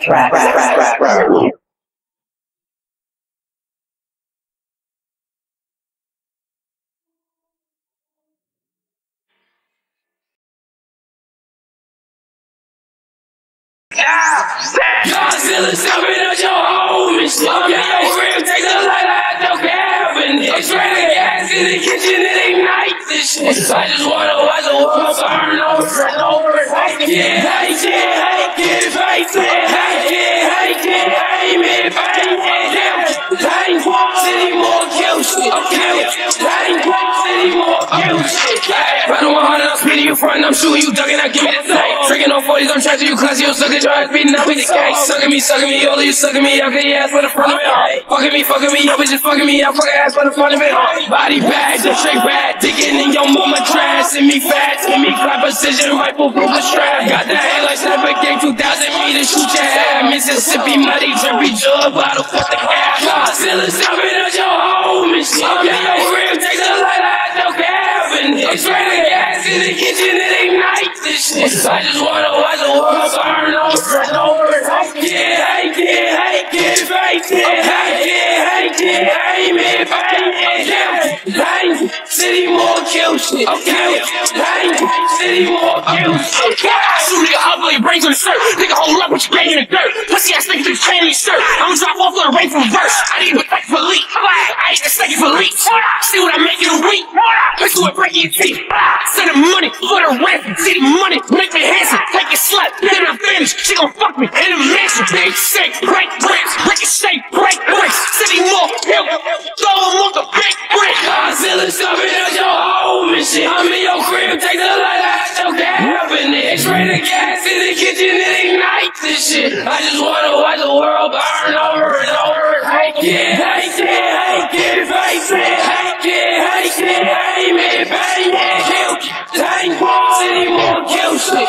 Trap, trap, trap, trap. Godzilla stomping out your home and. I'm your in the kitchen and ignite this shit. I just wanna watch the world burn over and over. Hate it, hate it, hate it, hate it, front, I'm shooting you, ducking, I give me the thing. Tricking on 40s, I'm charging you classy, you suck at your ass, beating up with the cake. Sucking me, sucking me, all of you sucking me, out, get your ass for the front of it. Fucking me, fucking me, up, bitches fucking me, out, fucking ass for the front of it. Body bag, the straight rat, digging in your mama trash, send me fat, send me clap precision, rifle through the strap. Got the head like Sniper Gang 2000 meters, shoot your head. Mississippi muddy, drippy jug, bottle, fuck the cat. Godzilla stomping out your home and shit. I'm in your crib, take the light out your. Extract the gas in the kitchen and ignite this shit. I just wanna watch the world burn over and over. Hate it, hate it, hate it, hate it, hate it, hate it, aim it, bang it, City Morgue kill shit. Okay, bang, City Morgue kill shit. Shoot nigga ugly, brains on the shirt. Nigga hold up with your game in the dirt. Pussy ass nigga just chain shirt. I'ma drop off with a rain from verse. I need to protect for leak. I ain't just for leaks. See what I make in a week. Pistol with breaking your teeth. Send her money for the rent. See the money, make me handsome. Take a slut, then I finish. She gon' fuck me in a mansion. Big shake, break bricks. Break a shake, break more him. Throw on the big brick. Godzilla stomping out your home and shit. I'm in your crib, take the light out your cabinet. Spray the gas in the kitchen and ignite this shit. I just wanna watch the world burn over and over. Hate it, hate it, hate it, face it, hate it, hate it, aim it, bang it, kill it. Ain't balls anymore, kill shit,